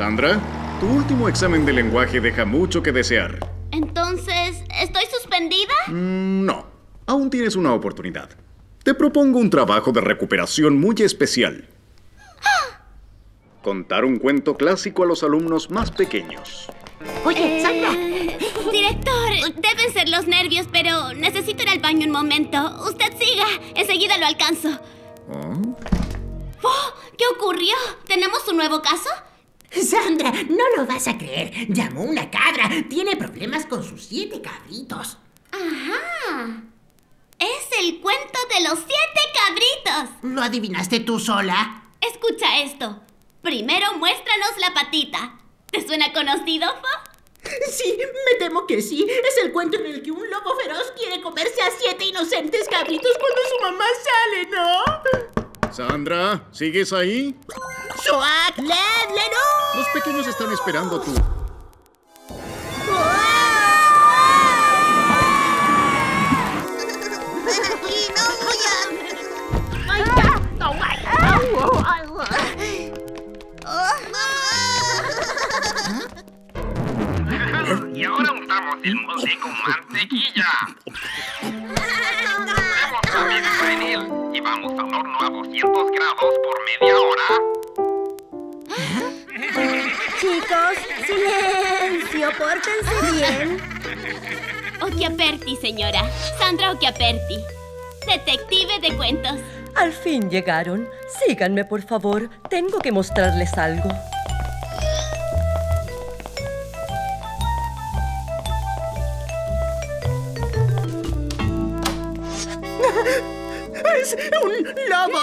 Sandra, tu último examen de lenguaje deja mucho que desear. Entonces, ¿estoy suspendida? Mm, no, aún tienes una oportunidad. Te propongo un trabajo de recuperación muy especial. Contar un cuento clásico a los alumnos más pequeños. Oye, Sandra. Eh, director, deben ser los nervios, pero necesito ir al baño un momento. Usted siga, enseguida lo alcanzo. ¿Oh? Oh, ¿Qué ocurrió? ¿Tenemos un nuevo caso? Sandra, no lo vas a creer. Llamó una cabra. Tiene problemas con sus siete cabritos. Ajá. Es el cuento de los siete cabritos. ¿Lo adivinaste tú sola? Escucha esto. Primero muéstranos la patita. ¿Te suena conocido, Fo? Sí, me temo que sí. Es el cuento en el que un lobo feroz quiere comerse a siete inocentes cabritos cuando su mamá sale, ¿no? Sandra, ¿sigues ahí? ¡Shoak! ¡Led! ¡Lenú! Los pequeños están esperando tu... Y ahora untamos el molde con mantequilla. Hemos cambiado juvenil y vamos al horno a 200 grados por media hora. Chicos, silencio, pórtense bien. Occhiaperti, señora. Sandra Occhiaperti. Detective de cuentos. Al fin llegaron. Síganme, por favor. Tengo que mostrarles algo. ¡Es un lobo!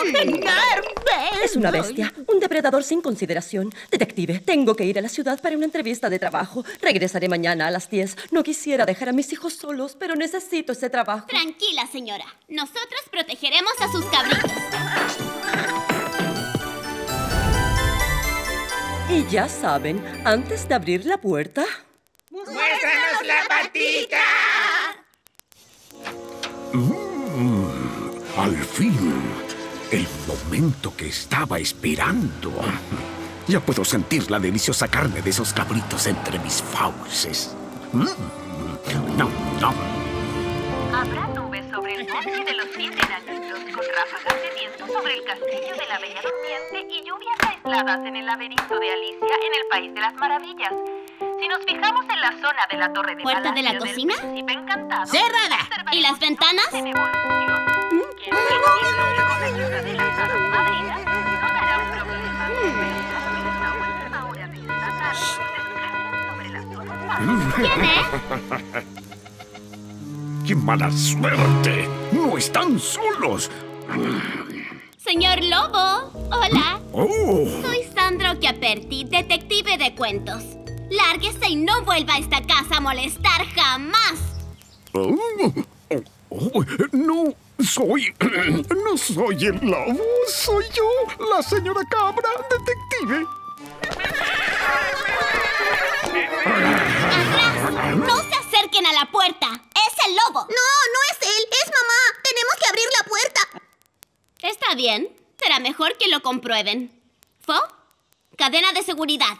Es una bestia, un depredador sin consideración. Detective, tengo que ir a la ciudad para una entrevista de trabajo. Regresaré mañana a las 10. No quisiera dejar a mis hijos solos, pero necesito ese trabajo. Tranquila, señora. Nosotros protegeremos a sus cabritos. Y ya saben, antes de abrir la puerta... ¡Muéstranos la patita! Al fin, el momento que estaba esperando. Ya puedo sentir la deliciosa carne de esos cabritos entre mis fauces. Mm. No, no. Habrá nubes sobre el bosque de los siete enanitos, con ráfagas de viento sobre el castillo de la Bella Durmiente y lluvias aisladas en el laberinto de Alicia en el País de las Maravillas. Si nos fijamos en la zona de la torre de ¿Puerta de la cocina? ¡Cerrada! ¿Y las ventanas? en ¿Quién es? ¡Qué mala suerte! ¡No están solos! Señor Lobo. Hola. ¡Oh! Soy Sandra Occhiaperti, detective de cuentos. Lárguese y no vuelva a esta casa a molestar jamás. Oh, oh, oh, no soy. No soy el lobo. Soy yo, la señora Cabra, detective. ¡Atrás! ¡No se acerquen a la puerta! ¡Es el lobo! No, no es él, es mamá. Tenemos que abrir la puerta. Está bien. Será mejor que lo comprueben. ¿Fo? Cadena de seguridad.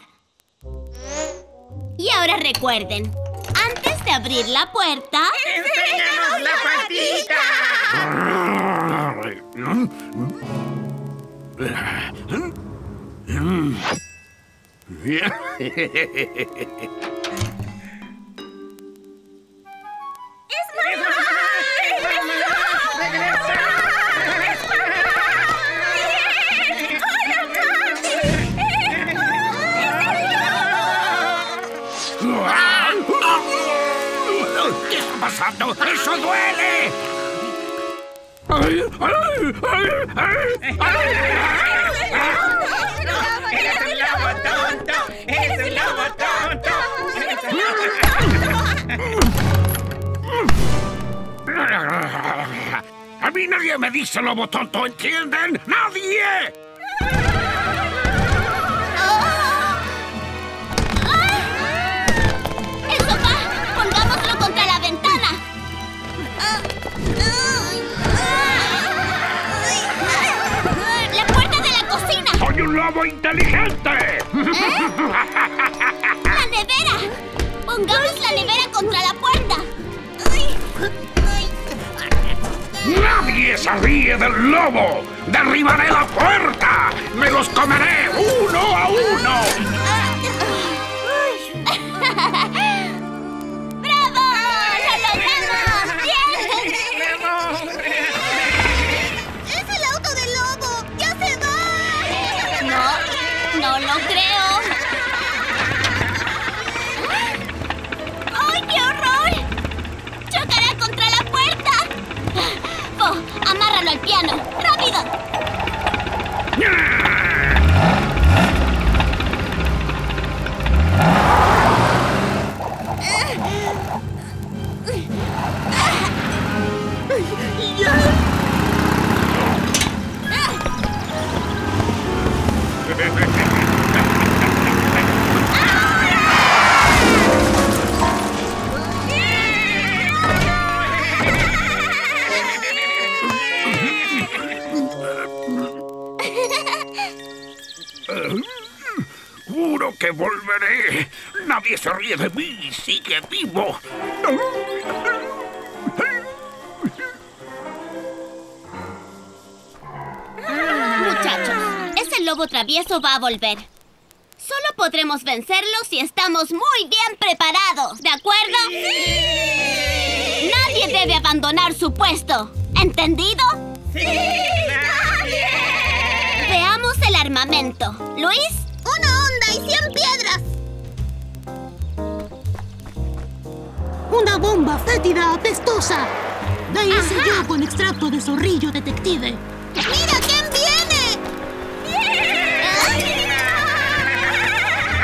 Y ahora recuerden, antes de abrir la puerta... ¡Enséñanos la patita! duele! ¡Ay, ay, ay, ay, ay! ¡Es un lobo tonto! ¡Es un lobo tonto! A mí nadie me dice lobo tonto, ¿entienden? ¡Nadie! Del Muchachos, ese lobo travieso va a volver. Solo podremos vencerlo si estamos muy bien preparados, ¿de acuerdo? Nadie debe abandonar su puesto. ¿Entendido? Veamos el armamento. Luis, ¡Una onda y 100 piedras! Una bomba fétida apestosa. De ahí selló con extracto de zorrillo detective. ¡Mira quién viene!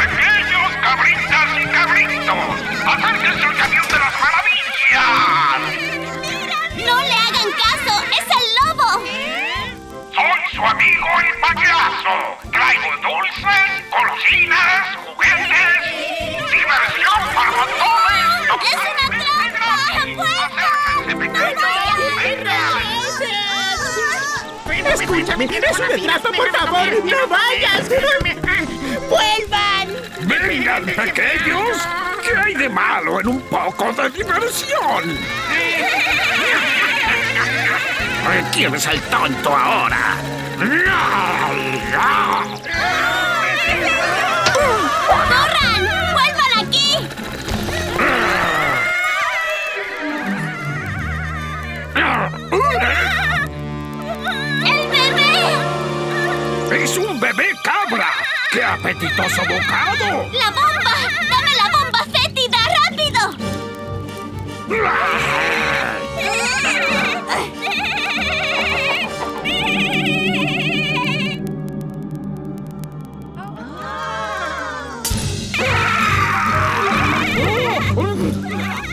¡Pequeños cabritas y cabritos! ¡Acérquense al camión de las maravillas! no le hagan caso. ¡Es el lobo! Soy su amigo el payaso. Traigo dulces, golosinas, juguetes, diversión para montones. ¡Es una trampa! Escúchame, es un retrato, por favor, no vayas. ¡Vuelvan! Vengan, pequeños. ¿Qué hay de malo en un poco de diversión? ¿Quién es el tonto ahora? ¡Corran! Bebé! ¡Es un bebé cabra! ¡Qué apetitoso bocado! ¡La bomba! ¡Dame la bomba fétida! ¡Rápido!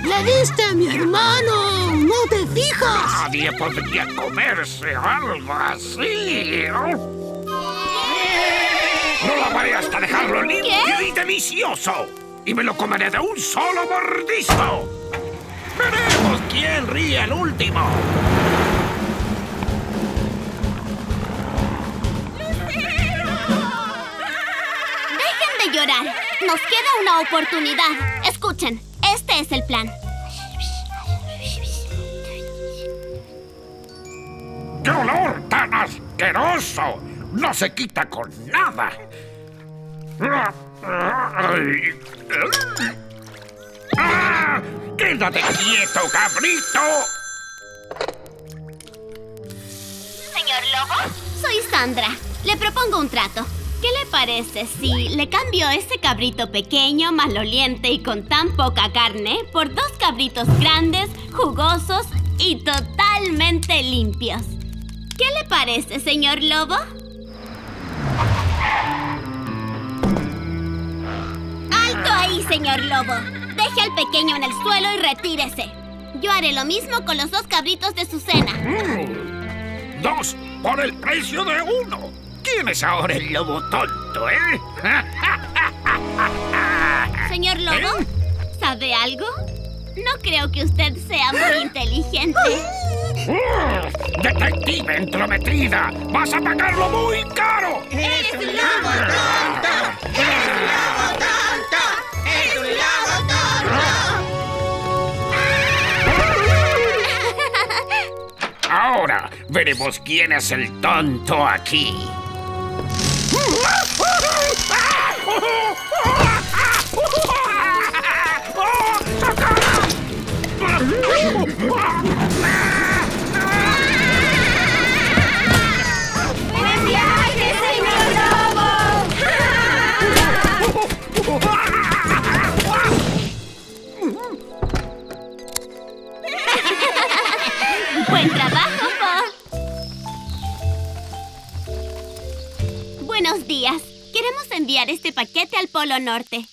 ¡Le diste a mi hermano! ¡No te fijas! Nadie podría comerse algo así. Haré hasta dejarlo limpio y delicioso. Y me lo comeré de un solo mordisco. Veremos quién ríe al último. ¡Dejen de llorar! Nos queda una oportunidad. Escuchen, este es el plan. ¡Qué olor tan asqueroso! No se quita con nada. ¡Quédate quieto, cabrito! Señor Lobo. Soy Sandra. Le propongo un trato. ¿Qué le parece si le cambio ese cabrito pequeño, maloliente y con tan poca carne por dos cabritos grandes, jugosos y totalmente limpios? ¿Qué le parece, señor Lobo? ¡Alto ahí, señor Lobo! Deje al pequeño en el suelo y retírese. Yo haré lo mismo con los dos cabritos de su cena. Dos por el precio de uno. ¿Quién es ahora el lobo tonto, eh? Señor Lobo, ¿sabe algo? No creo que usted sea muy inteligente. ¡Detective entrometida! ¡Vas a pagarlo muy caro! ¡Es un lobo tonto! ¡Es un lobo tonto! Ahora veremos quién es el tonto aquí. Norte.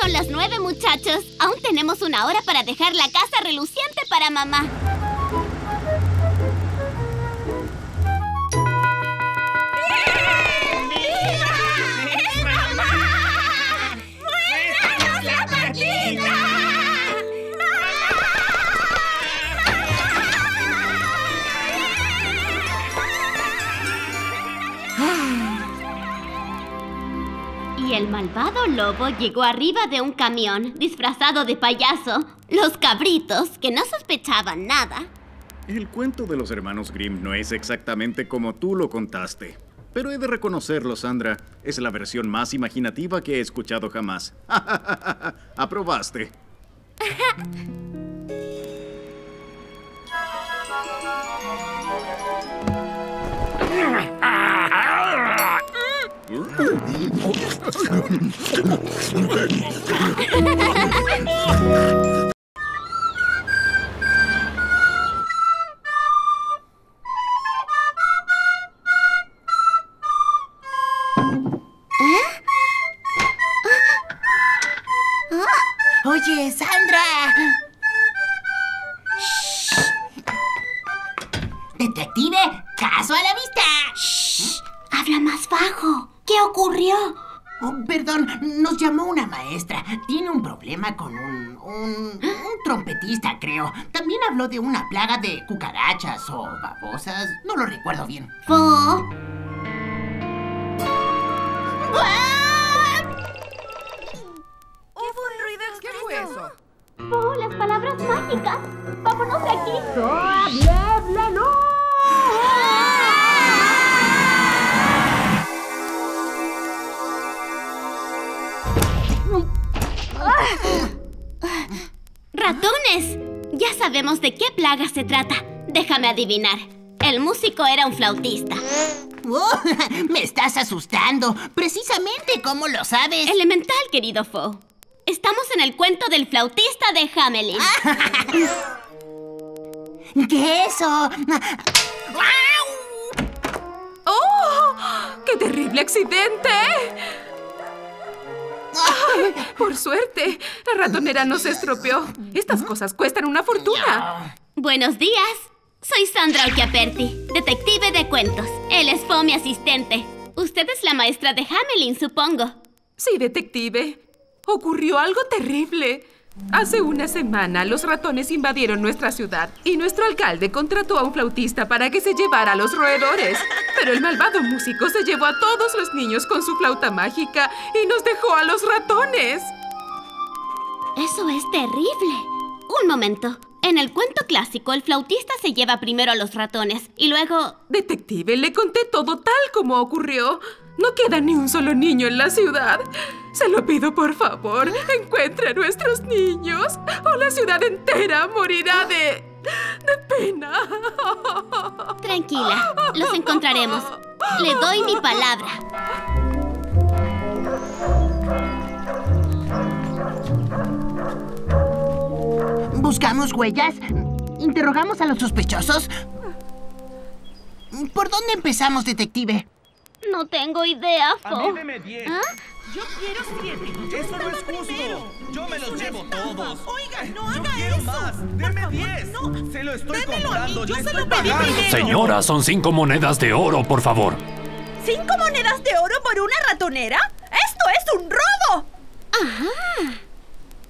Son las nueve, muchachos. Aún tenemos una hora para dejar la casa reluciente para mamá. Malvado lobo llegó arriba de un camión, disfrazado de payaso. Los cabritos, que no sospechaban nada. El cuento de los hermanos Grimm no es exactamente como tú lo contaste. Pero he de reconocerlo, Sandra. Es la versión más imaginativa que he escuchado jamás. Aprobaste. Oh, my God. Creo. También habló de una plaga de cucarachas o babosas. No lo recuerdo bien. Ya sabemos de qué plaga se trata. Déjame adivinar. El músico era un flautista. Oh, me estás asustando. Precisamente, ¿cómo lo sabes? Elemental, querido Fo. Estamos en el cuento del flautista de Hamelin. ¿Qué es eso? ¡Oh! ¡Qué terrible accidente! Ay, por suerte, la ratonera no se estropeó. Estas cosas cuestan una fortuna. Buenos días. Soy Sandra Occhiaperti, detective de cuentos. Él es Fo, mi asistente. Usted es la maestra de Hamelin, supongo. Sí, detective. Ocurrió algo terrible. Hace una semana los ratones invadieron nuestra ciudad y nuestro alcalde contrató a un flautista para que se llevara a los roedores. Pero el malvado músico se llevó a todos los niños con su flauta mágica y nos dejó a los ratones. Eso es terrible. Un momento. En el cuento clásico, el flautista se lleva primero a los ratones y luego... Detective, le conté todo tal como ocurrió. No queda ni un solo niño en la ciudad. Se lo pido, por favor. Encuentre a nuestros niños o la ciudad entera morirá de... de pena. Tranquila, los encontraremos. Le doy mi palabra. ¿Buscamos huellas? ¿Interrogamos a los sospechosos? ¿Por dónde empezamos, detective? No tengo idea, A Fo. mí deme 10. ¿Ah? Yo quiero siete. Eso no es justo. Yo me los llevo todos. Oiga, no Yo haga quiero eso. más. Deme favor, 10. no. Se lo estoy Démelo a mí, comprando. yo Le se estoy lo pedí pagando. primero. Señora, son cinco monedas de oro, por favor. ¿Cinco monedas de oro por una ratonera? ¡Esto es un robo! Ajá.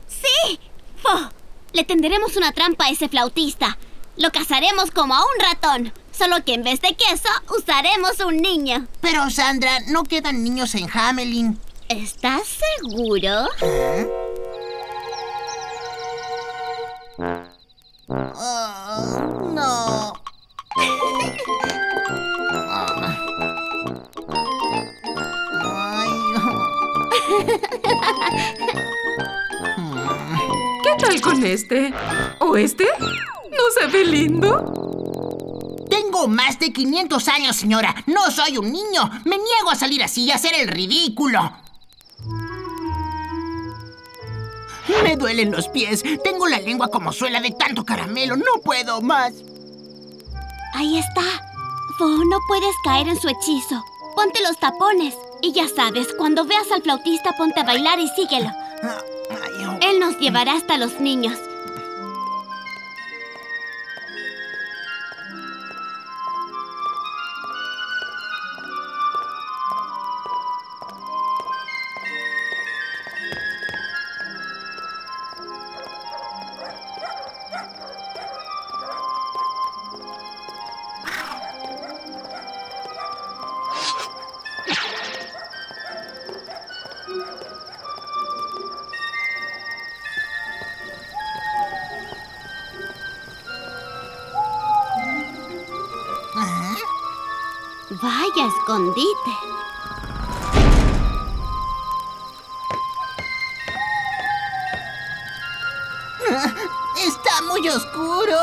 Sí, Fo. Le tenderemos una trampa a ese flautista. Lo cazaremos como a un ratón. Solo que en vez de queso, usaremos un niño. Pero, Sandra, no quedan niños en Hamelin. ¿Estás seguro? Oh, no. ¿Qué tal con este? ¿O este? ¿No se ve lindo? Más de 500 años, señora. No soy un niño. Me niego a salir así y hacer el ridículo. Me duelen los pies. Tengo la lengua como suela de tanto caramelo. No puedo más. Ahí está. Fo, no puedes caer en su hechizo. Ponte los tapones. Y ya sabes, cuando veas al flautista, ponte a bailar y síguelo. Él nos llevará hasta los niños. Escondite. Está muy oscuro.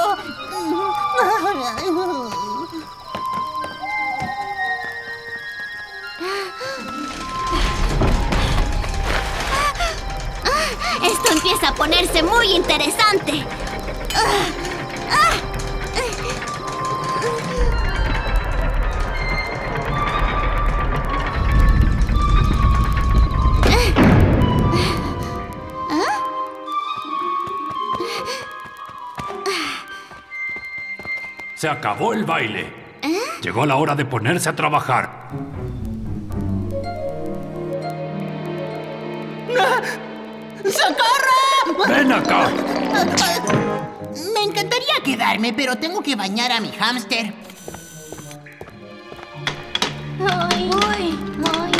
Esto empieza a ponerse muy interesante. Se acabó el baile. Llegó la hora de ponerse a trabajar. ¡Socorro! ¡Ven acá! Me encantaría quedarme, pero tengo que bañar a mi hámster. Ay, ay, ay.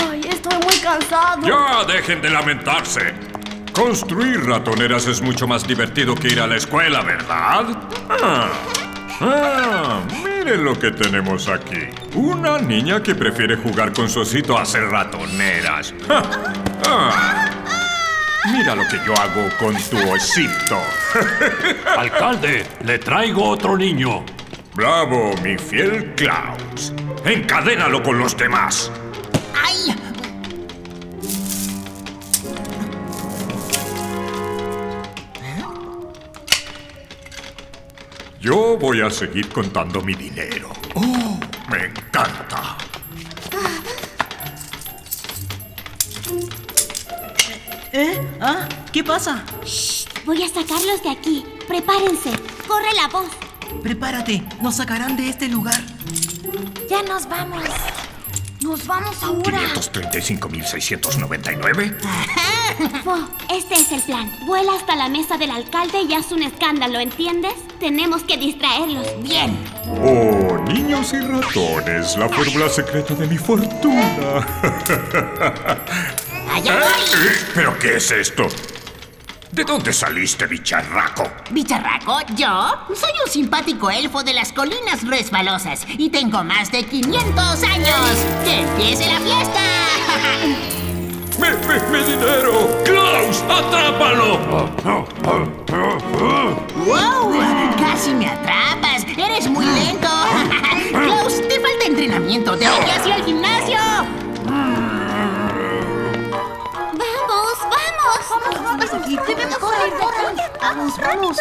Ay, estoy muy cansado. Ya dejen de lamentarse. Construir ratoneras es mucho más divertido que ir a la escuela, ¿verdad? Ah, ah, miren lo que tenemos aquí. Una niña que prefiere jugar con su osito a hacer ratoneras. Ah. Mira lo que yo hago con tu osito. Alcalde, le traigo otro niño. Bravo, mi fiel Klaus. Encadénalo con los demás. Yo voy a seguir contando mi dinero. ¡Oh! Me encanta. ¿Eh? ¿Ah? ¿Qué pasa? Voy a sacarlos de aquí. Prepárense. Corre la voz. Prepárate, nos sacarán de este lugar. Ya nos vamos. Nos vamos ahora. 535.699. Fo, este es el plan. Vuela hasta la mesa del alcalde y haz un escándalo, ¿entiendes? Tenemos que distraerlos. Bien. Oh, niños y ratones, la fórmula secreta de mi fortuna. ¡Allá voy! Eh, ¿Pero qué es esto? ¿De dónde saliste, bicharraco? ¿Bicharraco? ¿Yo? Soy un simpático elfo de las colinas resbalosas y tengo más de 500 años. ¡Que empiece la fiesta! ¡Mi, mi, mi dinero! ¡Klaus, atrápalo! ¡Wow! ¡Casi me atrapas! ¡Eres muy lento! Klaus, te falta entrenamiento. ¡Deberías ir al gimnasio! ¡Vamos, vamos! Vamos, vamos aquí. Debemos correr. Vamos, vamos.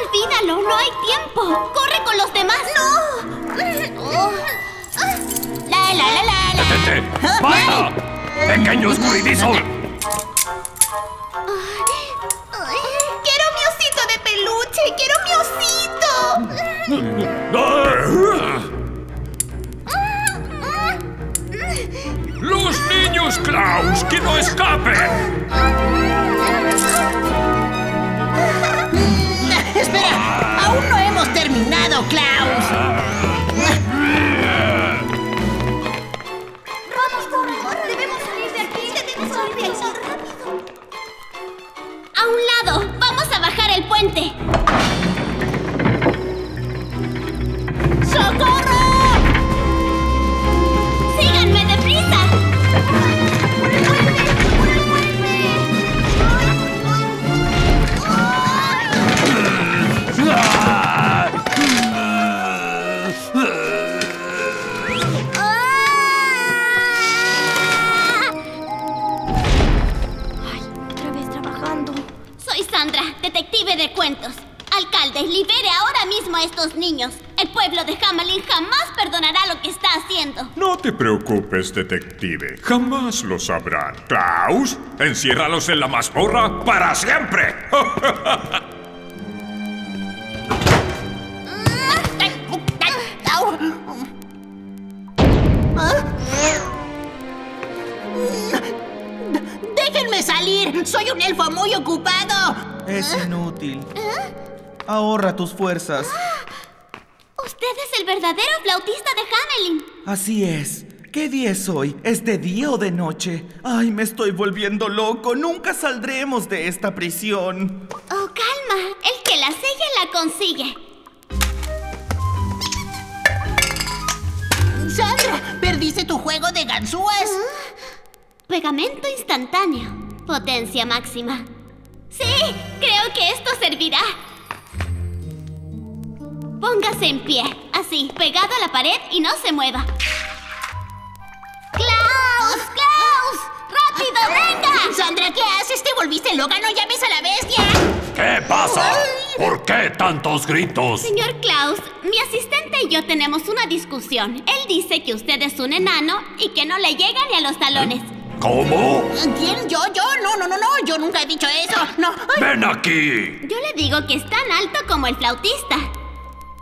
Olvídalo, no hay tiempo. ¡Corre con los demás! ¡No! ¡La, la, la, la, la! ¡Detente! ¡Basta! ¡Pequeño escurridizo! ¡Quiero mi osito de peluche! ¡Quiero mi osito! ¡Vamos, Klaus! ¡Que no escapen! ¡Espera! ¡Aún no hemos terminado, Klaus! Puente. Soy Sandra, detective de cuentos. Alcalde, libere ahora mismo a estos niños. El pueblo de Hamelin jamás perdonará lo que está haciendo. No te preocupes, detective. Jamás lo sabrán. Klaus, enciérralos en la mazmorra para siempre. ¡Soy un elfo muy ocupado! Es inútil. Ahorra tus fuerzas. Usted es el verdadero flautista de Hamelin. Así es. ¿Qué día es hoy? ¿Es de día o de noche? Ay, me estoy volviendo loco. Nunca saldremos de esta prisión. Oh, calma. El que la sigue la consigue. ¡Sandra! ¡Perdiste tu juego de ganzúas! Pegamento instantáneo. Potencia máxima. Sí, creo que esto servirá. Póngase en pie, así, pegado a la pared y no se mueva. ¡Klaus! ¡Klaus! ¡Rápido, venga! ¡Sandra, ¿qué haces? ¿Te volviste loca? ¡No llames a la bestia! ¿Qué pasa? ¿Por qué tantos gritos? Señor Klaus, mi asistente y yo tenemos una discusión. Él dice que usted es un enano y que no le llega ni a los talones. ¿Cómo? ¿Quién? ¿Yo? ¿Yo? No, no, no, no. Yo nunca he dicho eso. No. Ay. ¡Ven aquí! Yo le digo que es tan alto como el flautista.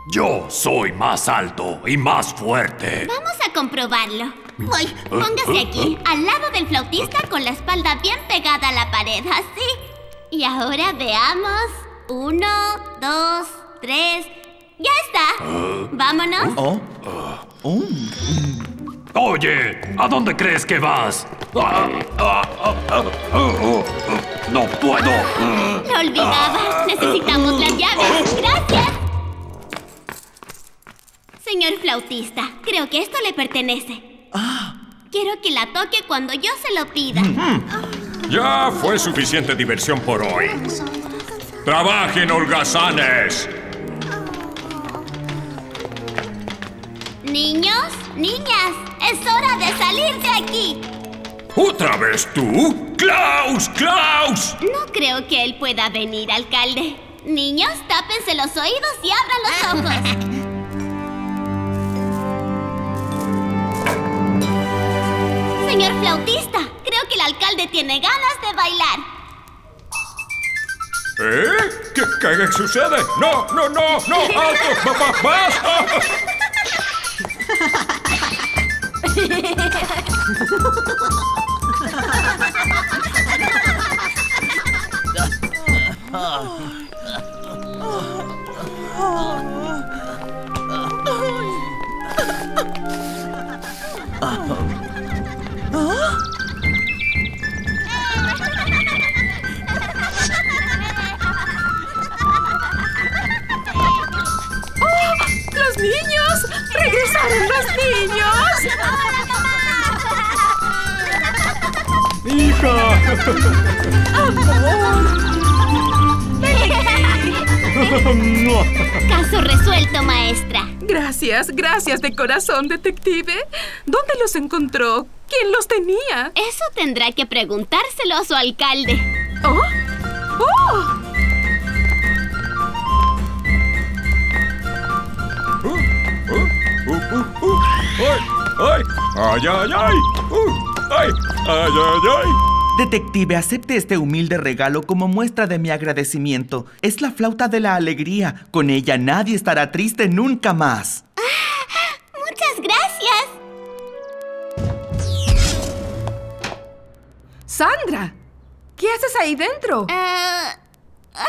Yo soy más alto y más fuerte. Vamos a comprobarlo. Ay. Póngase aquí, al lado del flautista con la espalda bien pegada a la pared, así. Y ahora veamos. Uno, dos, tres. ¡Ya está! ¡Vámonos! Oh. Oh. Oye, ¿a dónde crees que vas? No puedo. Lo olvidaba. Necesitamos las llaves. Gracias. Señor flautista, creo que esto le pertenece. Quiero que la toque cuando yo se lo pida. Ya fue suficiente diversión por hoy. ¡Trabajen, holgazanes! Niños, niñas, es hora de salir de aquí. ¿Otra vez tú? ¡Klaus! ¡Klaus! No creo que él pueda venir, alcalde. Niños, tápense los oídos y abran los ojos. Señor flautista, creo que el alcalde tiene ganas de bailar. ¿Eh? ¿Qué, qué sucede? ¡No, no, no! ¡No! ¡Alto! ¡Va- va- ¡Basta! ¡Los Caso resuelto, maestra. Gracias, gracias de corazón, detective. ¿Dónde los encontró? ¿Quién los tenía? Eso tendrá que preguntárselo a su alcalde. ¿Oh? ¡Oh! Uh, uh, uh. ¡Ay! ¡Ay! ¡Ay, ay, ay! Uh, ¡Ay! ¡Ay, ay, ay! Detective, acepte este humilde regalo como muestra de mi agradecimiento. Es la flauta de la alegría. Con ella nadie estará triste nunca más. Muchas gracias. Sandra, ¿qué haces ahí dentro? Eh, ah.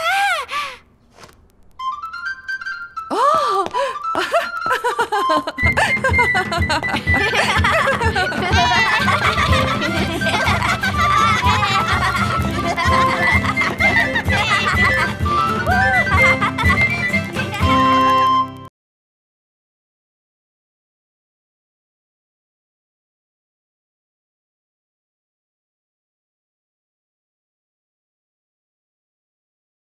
¡Oh!